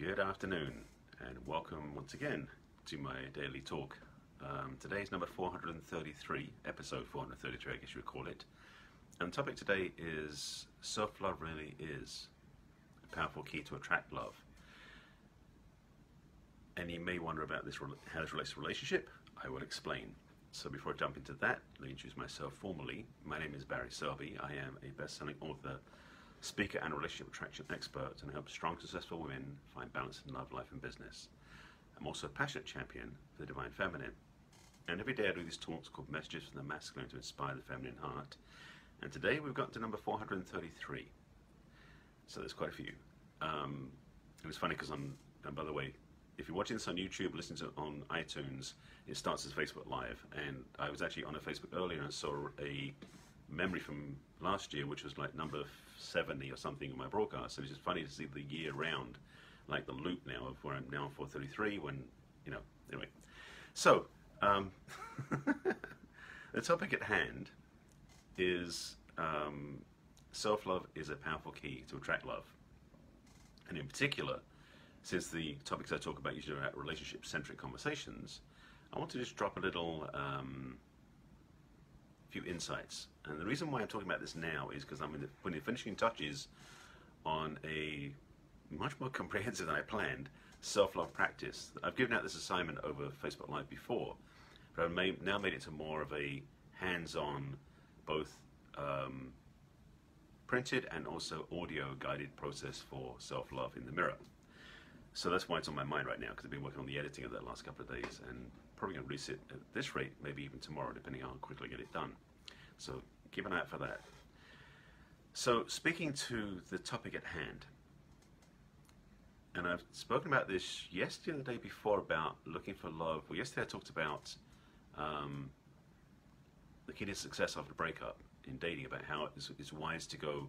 Good afternoon, and welcome once again to my daily talk. Um, today is number 433, episode 433, I guess you would call it. And the topic today is self love really is a powerful key to attract love. And you may wonder about this, how this relates to relationship. I will explain. So before I jump into that, let me introduce myself formally. My name is Barry Selby. I am a best-selling author speaker and relationship attraction expert and help strong, successful women find balance in love, life, and business. I'm also a passionate champion for the divine feminine. And every day I do these talks called Messages from the Masculine to Inspire the Feminine Heart. And today we've got to number 433. So there's quite a few. Um, it was funny because I'm, and by the way, if you're watching this on YouTube, listening to it on iTunes, it starts as Facebook Live. And I was actually on a Facebook earlier and saw a memory from last year, which was like number 70 or something in my broadcast. So it's just funny to see the year round, like the loop now of where I'm now 433 when, you know, anyway. So, um, the topic at hand is um, self love is a powerful key to attract love. And in particular, since the topics I talk about usually are relationship centric conversations, I want to just drop a little. Um, few insights. And the reason why I'm talking about this now is because I'm in the, putting the finishing touches on a much more comprehensive than I planned self-love practice. I've given out this assignment over Facebook Live before, but I've made, now made it to more of a hands-on, both um, printed and also audio guided process for self-love in the mirror. So that's why it's on my mind right now because I've been working on the editing of that last couple of days and probably going to release it at this rate, maybe even tomorrow, depending on how quickly I get it done. So keep an eye out for that. So speaking to the topic at hand, and I've spoken about this yesterday and the day before about looking for love. Well, yesterday I talked about um, the key to success after a breakup in dating, about how it's, it's wise to go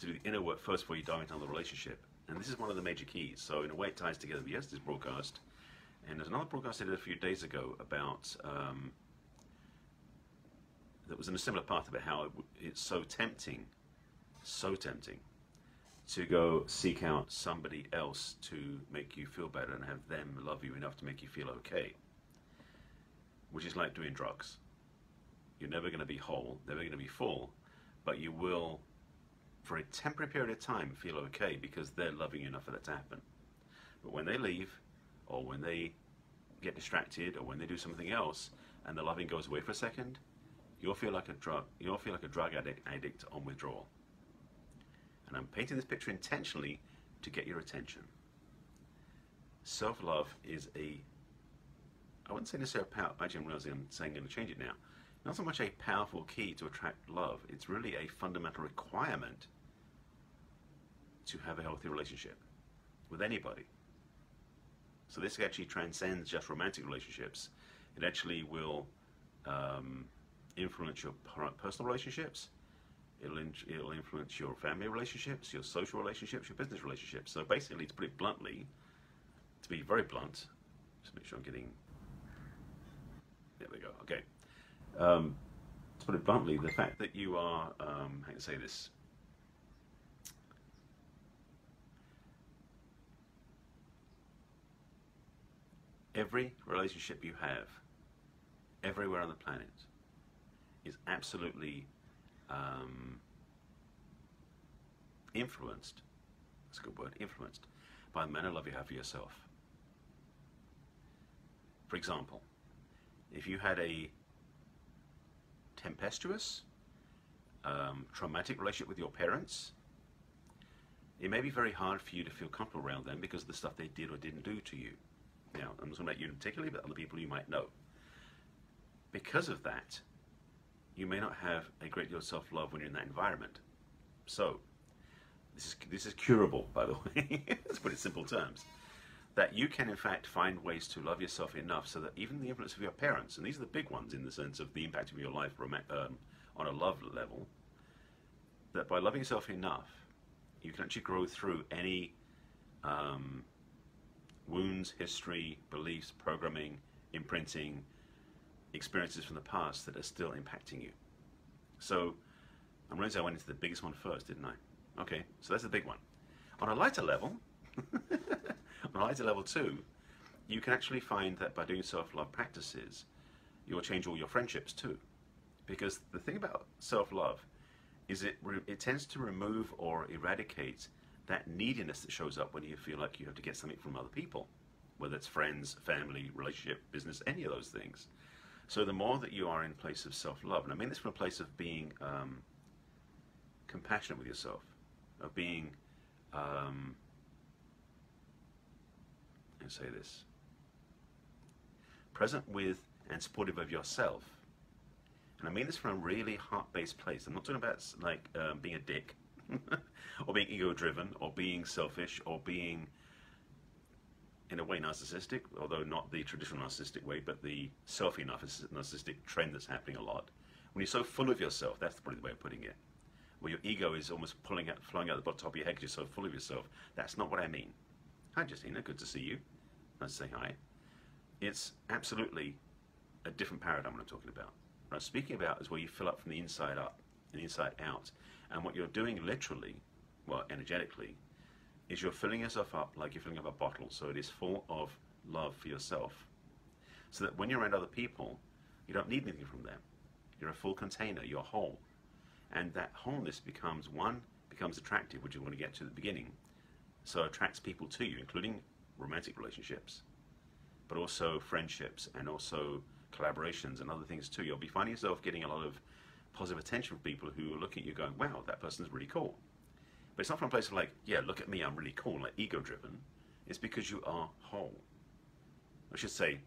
to do the inner work first before you dive into the relationship. And this is one of the major keys. So in a way it ties together with yesterday's broadcast and there's another broadcast I did a few days ago about um, that was in a similar path about how it, it's so tempting, so tempting to go seek out somebody else to make you feel better and have them love you enough to make you feel okay. Which is like doing drugs. You're never going to be whole, never going to be full, but you will, for a temporary period of time, feel okay because they're loving you enough for that to happen. But when they leave, or when they get distracted or when they do something else and the loving goes away for a second, you'll feel like a drug you'll feel like a drug addict addict on withdrawal. And I'm painting this picture intentionally to get your attention. Self-love is a I wouldn't say necessarily a power actually I'm realizing I'm saying I'm going to change it now. Not so much a powerful key to attract love, it's really a fundamental requirement to have a healthy relationship with anybody. So this actually transcends just romantic relationships. It actually will um, influence your personal relationships. It'll, in, it'll influence your family relationships, your social relationships, your business relationships. So basically, to put it bluntly, to be very blunt, just make sure I'm getting. There we go. Okay. Um, to put it bluntly, the fact that you are, um, how to say this, every relationship you have, everywhere on the planet, is absolutely um, influenced, that's a good word, influenced by the manner of love you have for yourself. For example, if you had a tempestuous, um, traumatic relationship with your parents, it may be very hard for you to feel comfortable around them because of the stuff they did or didn't do to you. Now, I'm not talking about you particularly, but other people you might know. Because of that, you may not have a great deal of self-love when you're in that environment. So, this is, this is curable, by the way, let's put it in simple terms, that you can in fact find ways to love yourself enough so that even the influence of your parents, and these are the big ones in the sense of the impact of your life um, on a love level, that by loving yourself enough, you can actually grow through any um, wounds, history, beliefs, programming, imprinting, experiences from the past that are still impacting you. So I'm realizing I went into the biggest one first, didn't I? Okay, so that's the big one. On a lighter level, On a lighter level too, you can actually find that by doing self-love practices, you'll change all your friendships too. Because the thing about self-love is it it tends to remove or eradicate that neediness that shows up when you feel like you have to get something from other people, whether it's friends, family, relationship, business, any of those things. So the more that you are in place of self-love, and I mean this from a place of being um, compassionate with yourself, of being, um, and say this, present with and supportive of yourself. And I mean this from a really heart-based place. I'm not talking about like um, being a dick, or being ego-driven, or being selfish, or being in a way narcissistic, although not the traditional narcissistic way, but the selfie narcissistic trend that's happening a lot. When you're so full of yourself, that's probably the way of putting it. Where your ego is almost pulling out, flowing out the top of your head because you're so full of yourself. That's not what I mean. Hi, Justina. Good to see you. Let's say hi. It's absolutely a different paradigm what I'm talking about. What I'm speaking about is where you fill up from the inside up and the inside out. And what you're doing literally, well, energetically, is you're filling yourself up like you're filling up a bottle. So it is full of love for yourself. So that when you're around other people, you don't need anything from them. You're a full container, you're whole. And that wholeness becomes one, becomes attractive, which you want to get to the beginning. So attracts people to you, including romantic relationships, but also friendships and also collaborations and other things too. You'll be finding yourself getting a lot of positive attention from people who are looking at you going, wow, that person's really cool. But it's not from a place of like, yeah, look at me, I'm really cool, like ego driven. It's because you are whole. I should say,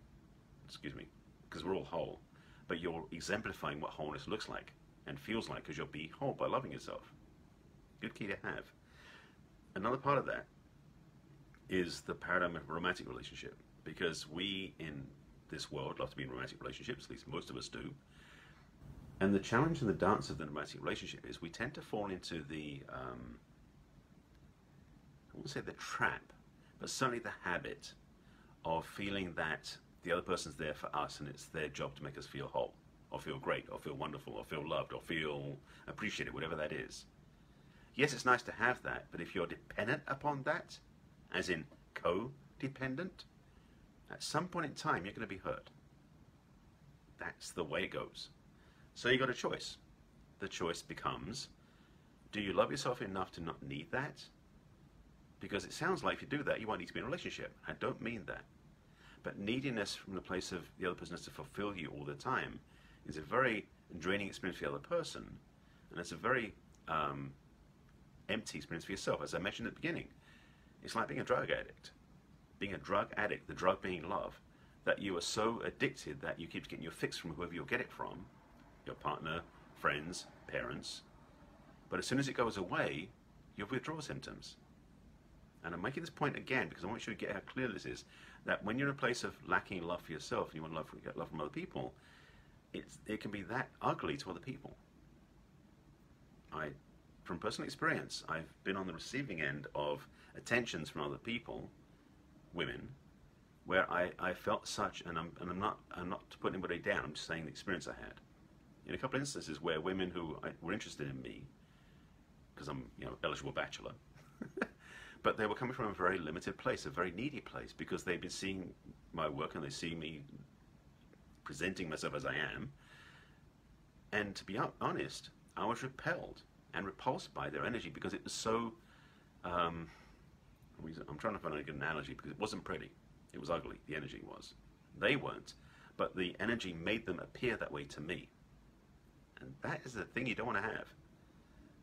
excuse me, because we're all whole, but you're exemplifying what wholeness looks like and feels like because you'll be whole by loving yourself. Good key to have. Another part of that is the paradigm of romantic relationship because we in this world love to be in romantic relationships, at least most of us do. And the challenge and the dance of the romantic relationship is we tend to fall into the um, I wouldn't say the trap, but certainly the habit of feeling that the other person's there for us and it's their job to make us feel whole, or feel great, or feel wonderful, or feel loved, or feel appreciated, whatever that is. Yes, it's nice to have that, but if you're dependent upon that, as in codependent, at some point in time you're going to be hurt. That's the way it goes. So you got a choice. The choice becomes do you love yourself enough to not need that? Because it sounds like if you do that, you won't need to be in a relationship. I don't mean that. But neediness from the place of the other person has to fulfill you all the time is a very draining experience for the other person. And it's a very um, empty experience for yourself. As I mentioned at the beginning, it's like being a drug addict. Being a drug addict, the drug being love, that you are so addicted that you keep getting your fix from whoever you get it from your partner, friends, parents. But as soon as it goes away, you have withdrawal symptoms. And I'm making this point again because I want you to get how clear this is. That when you're in a place of lacking love for yourself and you want love, get love from other people, it's, it can be that ugly to other people. I, from personal experience, I've been on the receiving end of attentions from other people, women, where I, I felt such, and I'm, and I'm not I'm not putting anybody down. I'm just saying the experience I had. In a couple of instances where women who were interested in me, because I'm you know eligible bachelor. but they were coming from a very limited place, a very needy place, because they've been seeing my work and they see me presenting myself as I am. And to be honest, I was repelled and repulsed by their energy because it was so. Um, I'm trying to find a good analogy because it wasn't pretty. It was ugly, the energy was. They weren't, but the energy made them appear that way to me. And that is the thing you don't want to have.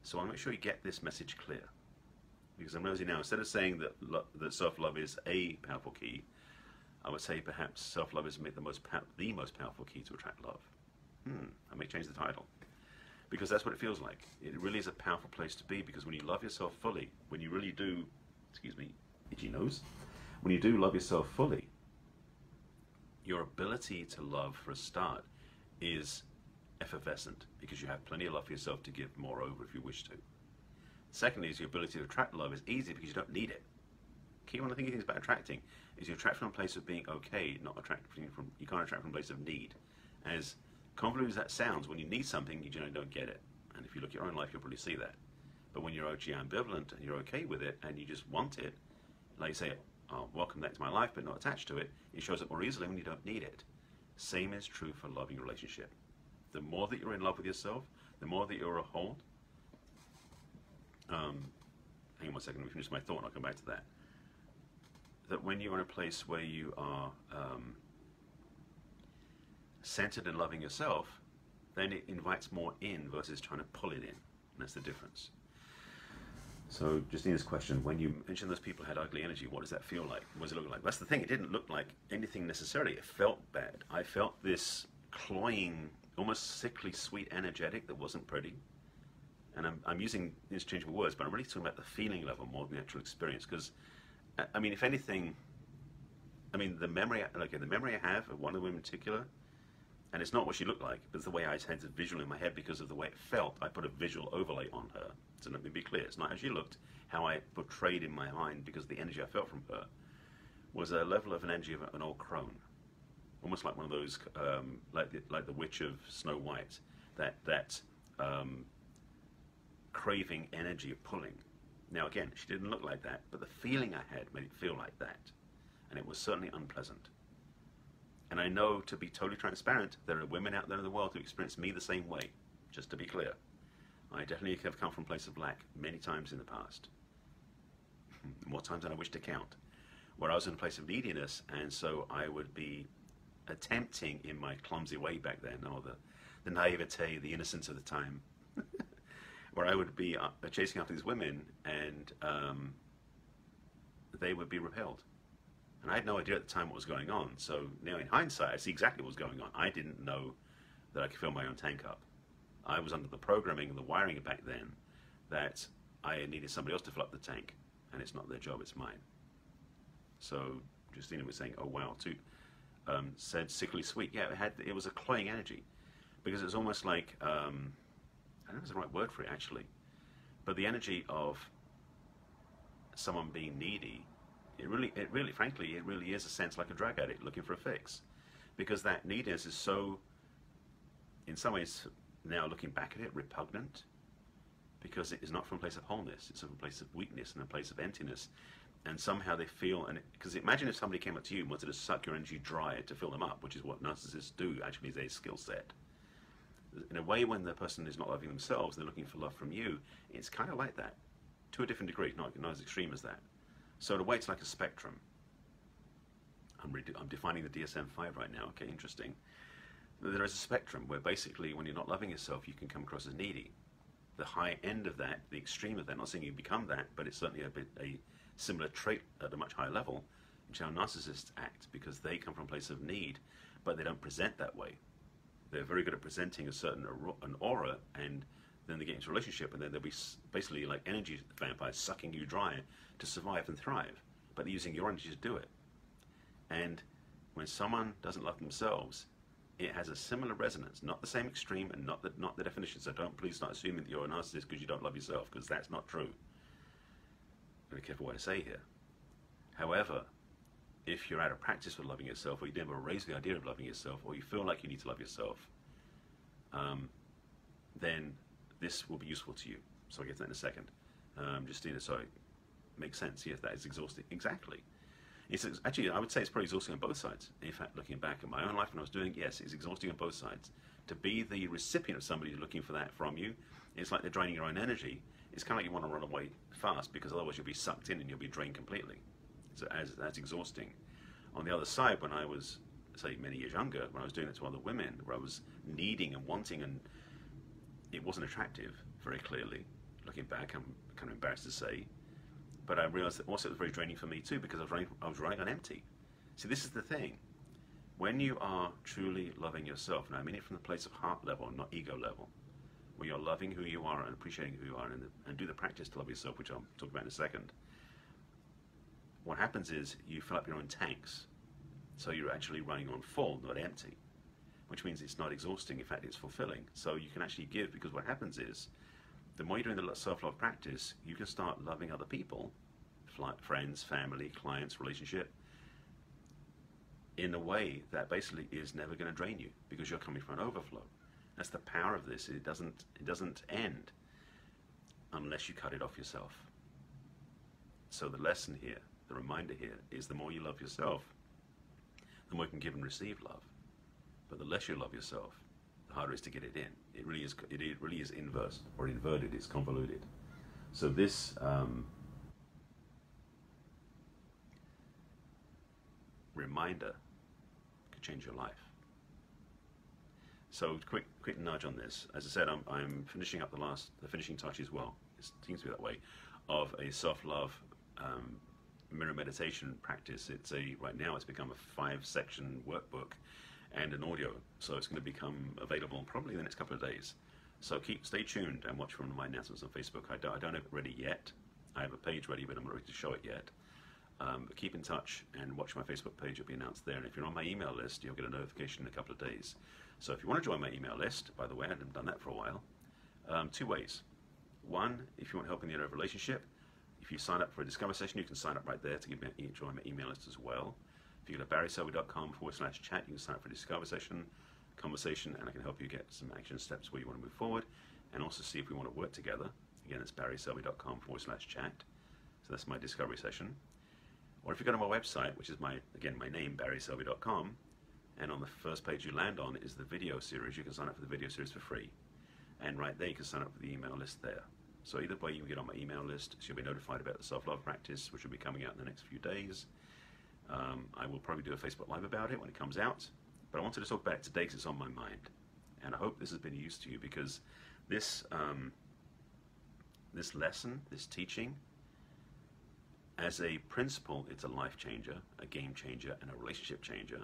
So I want to make sure you get this message clear because I'm noticing now instead of saying that that self-love is a powerful key, I would say perhaps self-love is the most the most powerful key to attract love. Hmm, I may change the title because that's what it feels like. It really is a powerful place to be because when you love yourself fully, when you really do, excuse me, itchy nose, when you do love yourself fully, your ability to love for a start is effervescent because you have plenty of love for yourself to give more over if you wish to. Secondly, is your ability to attract love is easy because you don't need it. Key one of the things about attracting is you attract from a place of being okay, not attracting from you can't attract from a place of need. As convoluted as that sounds, when you need something, you generally don't get it. And if you look at your own life, you'll probably see that. But when you're actually ambivalent and you're okay with it and you just want it, like you say, I'll welcome that to my life, but not attached to it. It shows up more easily when you don't need it. Same is true for loving relationship. The more that you're in love with yourself, the more that you're a whole. Um, hang on one second, let me finish my thought and I'll come back to that. That when you're in a place where you are um, centered and loving yourself, then it invites more in versus trying to pull it in. And that's the difference. So, just in this question, when you mentioned those people had ugly energy, what does that feel like? What does it look like? That's the thing. It didn't look like anything necessarily. It felt bad. I felt this cloying, almost sickly sweet energetic that wasn't pretty. And I'm, I'm using interchangeable words, but I'm really talking about the feeling level more than the actual experience. Because, uh, I mean, if anything, I mean, the memory, okay, the memory I have of one of the women in particular, and it's not what she looked like, but it's the way I had it visual in my head because of the way it felt. I put a visual overlay on her. So let me be clear, it's not how she looked, how I portrayed in my mind because the energy I felt from her was a level of an energy of an old crone. Almost like one of those, um, like, the, like the witch of Snow White, that, that um, craving energy of pulling. Now again, she didn't look like that, but the feeling I had made it feel like that. And it was certainly unpleasant. And I know, to be totally transparent, there are women out there in the world who experience me the same way, just to be clear. I definitely have come from a place of lack many times in the past. More times than I wish to count. Where I was in a place of neediness, and so I would be attempting in my clumsy way back then, or the, the naivete, the innocence of the time, where I would be uh, chasing after these women, and um, they would be repelled and I had no idea at the time what was going on. So now in hindsight, I see exactly what was going on. I didn't know that I could fill my own tank up. I was under the programming and the wiring back then that I needed somebody else to fill up the tank, and it's not their job, it's mine. So Justina was saying, "Oh wow," too. Um, said sickly sweet. Yeah, it had it was a cloying energy because it was almost like um, I don't know if it's the right word for it actually, but the energy of someone being needy it really, it really, frankly, it really is a sense like a drug addict looking for a fix, because that neediness is so, in some ways, now looking back at it, repugnant, because it is not from a place of wholeness. It's from a place of weakness and a place of emptiness, and somehow they feel. And because imagine if somebody came up to you and wanted to suck your energy dry to fill them up, which is what narcissists do. Actually, is a skill set. In a way, when the person is not loving themselves, they're looking for love from you. It's kind of like that, to a different degree, not, not as extreme as that. So in a way, it's like a spectrum. I'm, I'm defining the DSM-5 right now. Okay, interesting. There is a spectrum where basically, when you're not loving yourself, you can come across as needy. The high end of that, the extreme of that, not saying you become that, but it's certainly a bit a similar trait at a much higher level, which how narcissists act because they come from a place of need, but they don't present that way. They're very good at presenting a certain an aura, and then they get into a relationship, and then they'll be basically like energy vampires sucking you dry to survive and thrive, but they're using your energy to do it. And when someone doesn't love themselves, it has a similar resonance, not the same extreme and not the, not the definition. So don't please not assuming that you're a narcissist because you don't love yourself, because that's not true. Be careful what I say here. However, if you're out of practice with loving yourself, or you never raise the idea of loving yourself, or you feel like you need to love yourself, um, then this will be useful to you. So I'll get to that in a second. Um, Justina, sorry, makes sense. Yes, that is exhausting. Exactly. It's actually, I would say it's probably exhausting on both sides. In fact, looking back at my own life when I was doing, yes, it's exhausting on both sides. To be the recipient of somebody looking for that from you, it's like they're draining your own energy. It's kind of like you want to run away fast because otherwise you'll be sucked in and you'll be drained completely. So as, that's exhausting. On the other side, when I was, say, many years younger, when I was doing it to other women, where I was needing and wanting and it wasn't attractive, very clearly. Looking back, I'm kind of embarrassed to say, but I realized that also it was very draining for me too because I was running, I was running on empty. See, this is the thing. When you are truly loving yourself, and I mean it from the place of heart level, not ego level, where you're loving who you are and appreciating who you are and, and do the practice to love yourself, which I'll talk about in a second, what happens is you fill up your own tanks. So you're actually running on full, not empty, which means it's not exhausting. In fact, it's fulfilling. So you can actually give because what happens is the more you're doing the self-love practice, you can start loving other people, friends, family, clients, relationship, in a way that basically is never going to drain you because you're coming from an overflow. That's the power of this. It doesn't, it doesn't end unless you cut it off yourself. So the lesson here, the reminder here, is the more you love yourself, the more you can give and receive love. But the less you love yourself, the harder it is to get it in. It really is. It, really is inverse or inverted. It's convoluted. So this um, reminder could change your life. So quick, quick nudge on this. As I said, I'm, I'm finishing up the last, the finishing touch as well. It seems to be that way, of a self-love um, mirror meditation practice. It's a right now it's become a five-section workbook and an audio. So it's going to become available probably in the next couple of days. So keep stay tuned and watch for my announcements on Facebook. I don't, I don't have it ready yet. I have a page ready, but I'm not ready to show it yet. Um, keep in touch and watch my Facebook page. It'll be announced there. And if you're on my email list, you'll get a notification in a couple of days. So if you want to join my email list, by the way, I haven't done that for a while, um, two ways. One, if you want help in the area of relationship, if you sign up for a Discover session, you can sign up right there to give me, join my email list as well. If you go to barryselby.com forward slash chat, you can sign up for a Discover session, conversation, and I can help you get some action steps where you want to move forward, and also see if we want to work together. Again, it's barryselby.com forward slash chat. So that's my discovery session. Or if you go to my website, which is my, again, my name, barryselby.com, and on the first page you land on is the video series, you can sign up for the video series for free. And right there, you can sign up for the email list there. So either way, you can get on my email list, so you'll be notified about the self-love practice, which will be coming out in the next few days. Um, I will probably do a Facebook Live about it when it comes out, but I wanted to talk about it today because it's on my mind. And I hope this has been of use to you because this, um, this lesson, this teaching, as a principle, it's a life changer, a game changer, and a relationship changer.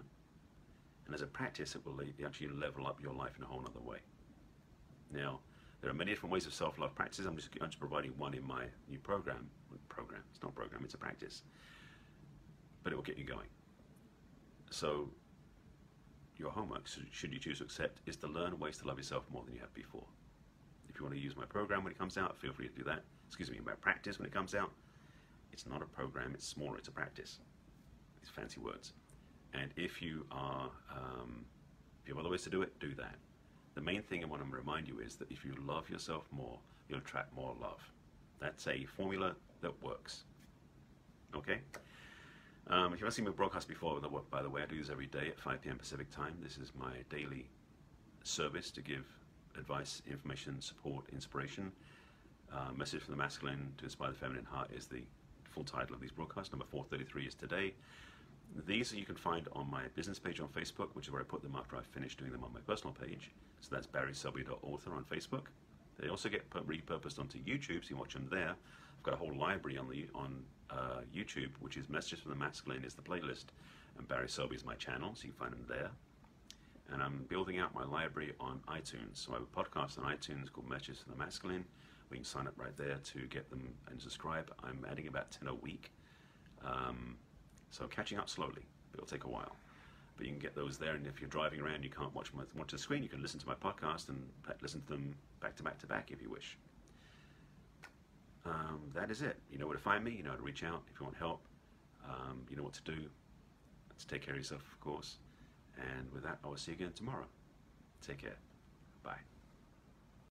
And as a practice, it will actually level up your life in a whole other way. Now, there are many different ways of self-love practices. I'm just, I'm just providing one in my new program. Program. It's not a program. It's a practice. But it will get you going. So, your homework, should you choose to accept, is to learn ways to love yourself more than you have before. If you want to use my program when it comes out, feel free to do that. Excuse me, my practice when it comes out. It's not a program. It's smaller. It's a practice. These fancy words. And if you are, um, if you have other ways to do it, do that. The main thing I want to remind you is that if you love yourself more, you'll attract more love. That's a formula that works. Okay? Um, if you haven't seen my broadcast before, by the way, I do this every day at 5 p.m. Pacific time. This is my daily service to give advice, information, support, inspiration. Uh, message from the masculine to inspire the feminine heart is the full title of these broadcasts. Number 433 is today. These you can find on my business page on Facebook, which is where I put them after I finish doing them on my personal page. So that's barryselby.author on Facebook. They also get repurposed onto YouTube, so you can watch them there. I've got a whole library on the on uh, YouTube, which is Messages from the Masculine is the playlist, and Barry Selby is my channel, so you can find them there. And I'm building out my library on iTunes. So I have a podcast on iTunes called Messages from the Masculine. We can sign up right there to get them and subscribe. I'm adding about 10 a week. Um, so catching up slowly, but it'll take a while. But you can get those there, and if you're driving around, you can't watch, my, watch the screen, you can listen to my podcast and listen to them back to back to back if you wish. Um, that is it. You know where to find me, you know how to reach out if you want help, um, you know what to do. Let's take care of yourself, of course. And with that, I will see you again tomorrow. Take care. Bye.